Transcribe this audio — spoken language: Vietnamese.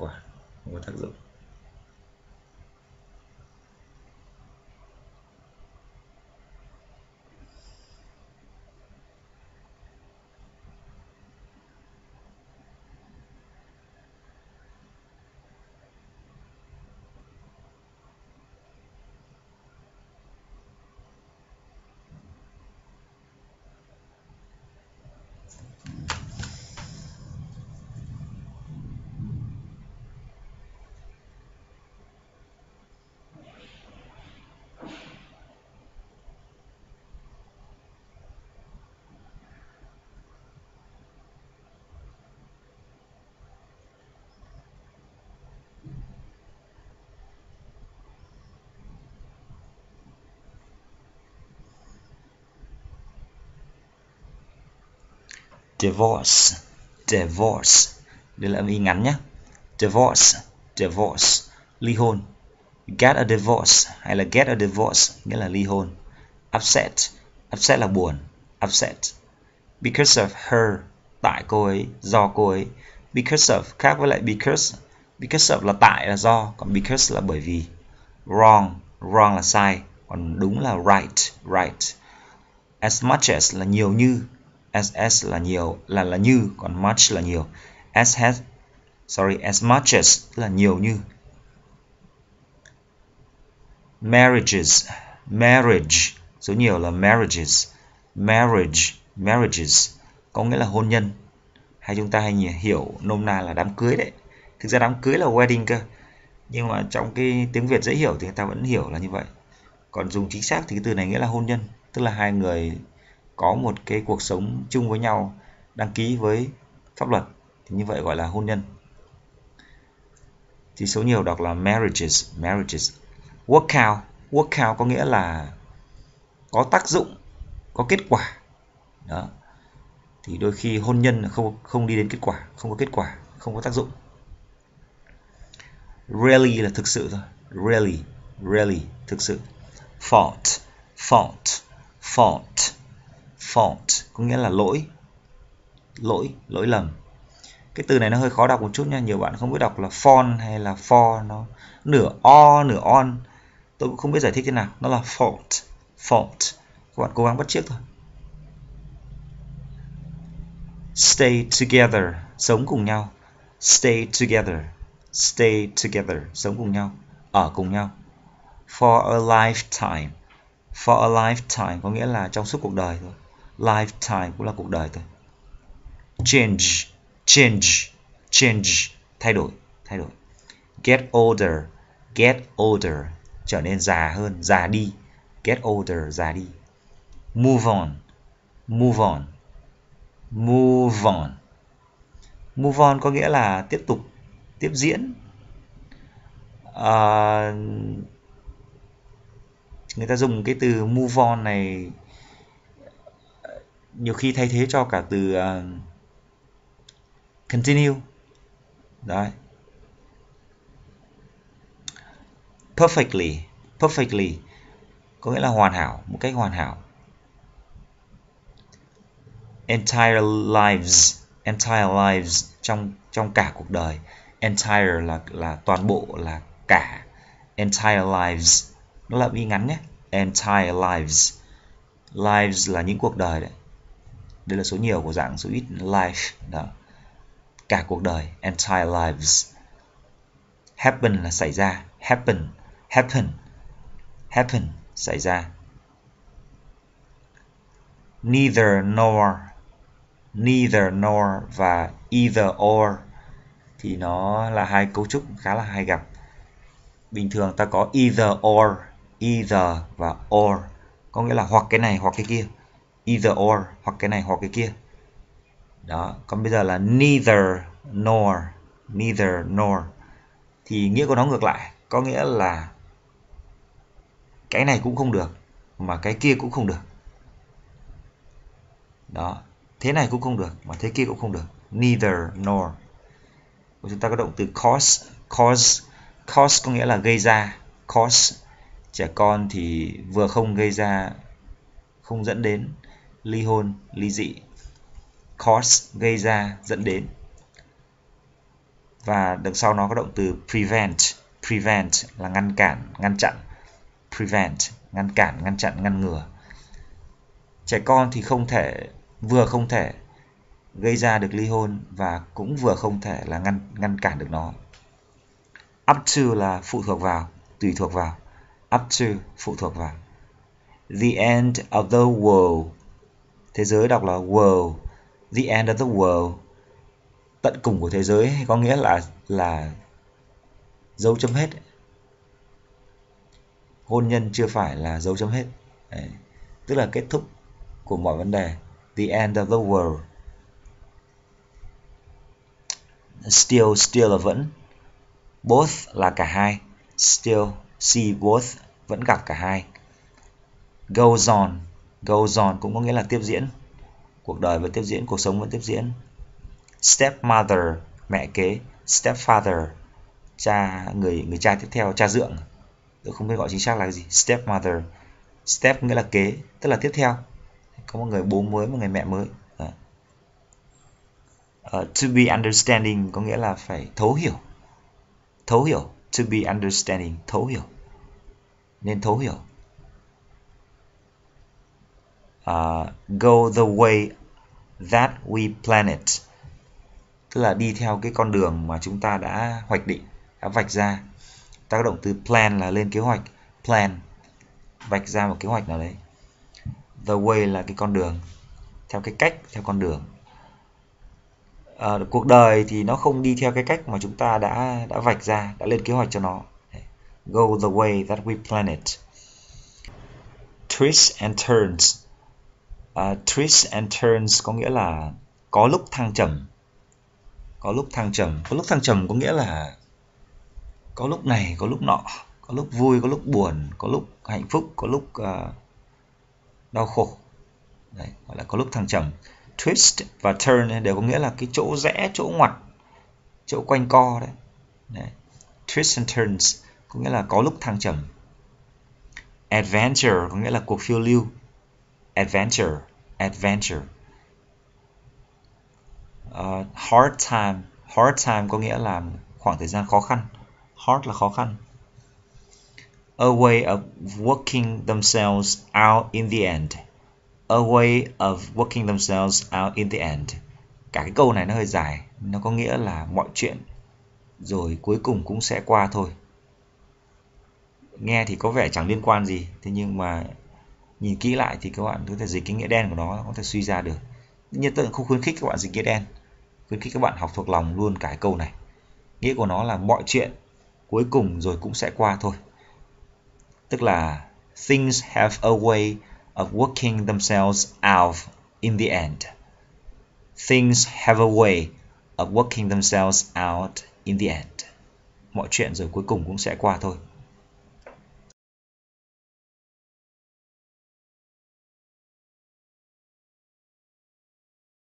quả không có tác dụng. Divorce divorce. Đây là âm y ngắn nhé. Divorce divorce. Ly hôn. Get a divorce hay là get a divorce, nghĩa là ly hôn. Upset upset là buồn. Upset. Because of her, tại cô ấy, do cô ấy. Because of, khác với lại because. Because of là tại là do, còn because là bởi vì. Wrong wrong là sai, còn đúng là right right. As much as là nhiều như as as là nhiều, là là như, còn much là nhiều. As has, sorry, as much as là nhiều như. Marriages, marriage, số nhiều là marriages. Marriage, marriages, có nghĩa là hôn nhân. Hay chúng ta hay hiểu nôm na là đám cưới đấy. Thực ra đám cưới là wedding cơ. Nhưng mà trong cái tiếng Việt dễ hiểu thì người ta vẫn hiểu là như vậy. Còn dùng chính xác thì cái từ này nghĩa là hôn nhân, tức là hai người có một cái cuộc sống chung với nhau, đăng ký với pháp luật, thì như vậy gọi là hôn nhân. Thì số nhiều đọc là marriages marriages. Work out work out có nghĩa là có tác dụng, có kết quả. Đó. Thì đôi khi hôn nhân không không đi đến kết quả, không có kết quả, không có tác dụng. Really là thực sự thôi. Really really thực sự. Fault fault fault fault, có nghĩa là lỗi. Lỗi lỗi lầm. Cái từ này nó hơi khó đọc một chút nha, nhiều bạn không biết đọc là font hay là for, nó nửa o, nửa on. Tôi cũng không biết giải thích thế nào, nó là fault fault. Các bạn cố gắng bắt chước thôi. Stay together, sống cùng nhau. Stay together stay together, sống cùng nhau, ở cùng nhau. For a lifetime, for a lifetime, có nghĩa là trong suốt cuộc đời thôi lifetime cũng là cuộc đời thôi. Change change change thay đổi thay đổi. Get older get older trở nên già hơn già đi. Get older già đi. Move on move on move on. Move on có nghĩa là tiếp tục tiếp diễn. À, người ta dùng cái từ move on này nhiều khi thay thế cho cả từ uh, continue. Đấy. Perfectly perfectly có nghĩa là hoàn hảo một cách hoàn hảo. Entire lives entire lives trong trong cả cuộc đời. Entire là là toàn bộ là cả. Entire lives nó là vi ngắn nhé. Entire lives. Lives là những cuộc đời đấy đây là số nhiều của dạng số ít life, đó. Cả cuộc đời, entire lives. Happen là xảy ra. Happen happen happen xảy ra. Neither nor neither nor và either or thì nó là hai cấu trúc khá là hay gặp. Bình thường ta có either or, either và or. Có nghĩa là hoặc cái này, hoặc cái kia either or hoặc cái này hoặc cái kia. Đó, còn bây giờ là neither nor neither nor. Thì nghĩa của nó ngược lại, có nghĩa là cái này cũng không được mà cái kia cũng không được. Đó, thế này cũng không được mà thế kia cũng không được. Neither nor. Chúng ta có động từ cause cause. Cause có nghĩa là gây ra. Cause, trẻ con thì vừa không gây ra, không dẫn đến ly hôn, ly dị, cause gây ra, dẫn đến. Và đằng sau nó có động từ prevent. Prevent là ngăn cản, ngăn chặn. Prevent, ngăn cản, ngăn chặn, ngăn ngừa. Trẻ con thì không thể, vừa không thể gây ra được ly hôn và cũng vừa không thể là ngăn ngăn cản được nó. Up to là phụ thuộc vào, tùy thuộc vào. Up to phụ thuộc vào. The end of the world thế giới đọc là world, the end of the world. Tận cùng của thế giới có nghĩa là là dấu chấm hết. Hôn nhân chưa phải là dấu chấm hết. Đấy. tức là kết thúc của mọi vấn đề. The end of the world. Still still là vẫn. Both là cả hai. Still see both, vẫn gặp cả hai. Goes on goes on cũng có nghĩa là tiếp diễn. Cuộc đời vẫn tiếp diễn cuộc sống vẫn tiếp diễn. Stepmother mẹ kế. Stepfather cha người người cha tiếp theo cha dượng tôi không biết gọi chính xác là gì. Stepmother. Step nghĩa là kế tức là tiếp theo. Có một người bố mới một người mẹ mới. Uh, to be understanding có nghĩa là phải thấu hiểu. Thấu hiểu. To be understanding thấu hiểu. Nên thấu hiểu uh, go the way that we plan it. Tức là đi theo cái con đường mà chúng ta đã hoạch định đã vạch ra. Ta có động từ plan là lên kế hoạch. Plan vạch ra một kế hoạch nào đấy. The way là cái con đường theo cái cách theo con đường. À, cuộc đời thì nó không đi theo cái cách mà chúng ta đã đã vạch ra đã lên kế hoạch cho nó. Go the way that we plan it. Twists and turns. À, uh, twists and turns có nghĩa là có lúc thăng trầm. Có lúc thăng trầm. Có lúc thăng trầm có nghĩa là có lúc này có lúc nọ có lúc vui có lúc buồn có lúc hạnh phúc có lúc uh, đau khổ. Đấy, gọi là có lúc thăng trầm. Twist và turn đều có nghĩa là cái chỗ rẽ chỗ ngoặt chỗ quanh co đấy, đấy. twist and turns có nghĩa là có lúc thăng trầm. Adventure có nghĩa là cuộc phiêu lưu adventure adventure. Uh, hard time hard time có nghĩa là khoảng thời gian khó khăn. Hard là khó khăn. A way of working themselves out in the end. A way of working themselves out in the end. Cả cái câu này nó hơi dài. Nó có nghĩa là mọi chuyện rồi cuối cùng cũng sẽ qua thôi. Nghe thì có vẻ chẳng liên quan gì thế nhưng mà nhìn kỹ lại thì các bạn có thể dịch cái nghĩa đen của nó, có thể suy ra được. Nhưng tôi không khuyến khích các bạn dịch nghĩa đen, khuyến khích các bạn học thuộc lòng luôn cái câu này. Nghĩa của nó là mọi chuyện cuối cùng rồi cũng sẽ qua thôi. Tức là things have a way of working themselves out in the end. Things have a way of working themselves out in the end. Mọi chuyện rồi cuối cùng cũng sẽ qua thôi.